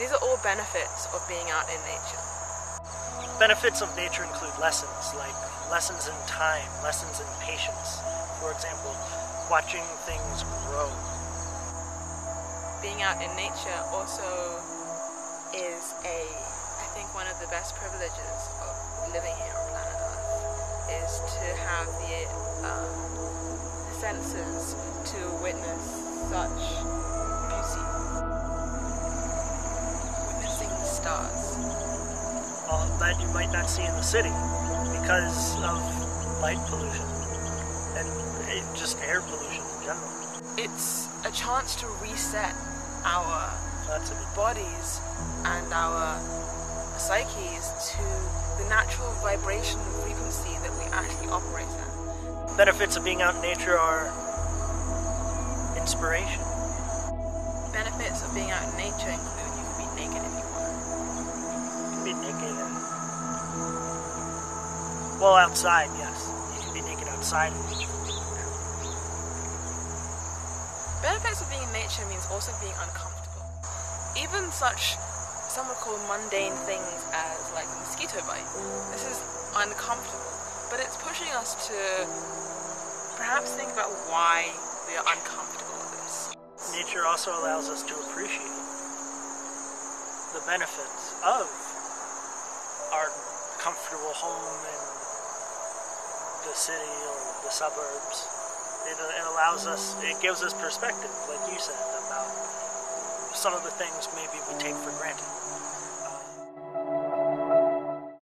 These are all benefits of being out in nature. Benefits of nature include lessons, like lessons in time, lessons in patience. For example, watching things grow. Being out in nature also is a, I think, one of the best privileges of living here on planet Earth is to have the um, senses to witness uh, that you might not see in the city because of light pollution and just air pollution in general. It's a chance to reset our That's a big bodies and our psyches to the natural vibration and frequency that we actually operate at. benefits of being out in nature are inspiration. Benefits of being out in nature include you can be naked well outside, yes. You can be naked outside. Benefits of being in nature means also being uncomfortable. Even such some would call mundane things as like a mosquito bite. This is uncomfortable, but it's pushing us to perhaps think about why we are uncomfortable with this. Nature also allows us to appreciate the benefits of our comfortable home in the city or the suburbs. It, it allows us, it gives us perspective, like you said, about some of the things maybe we take for granted.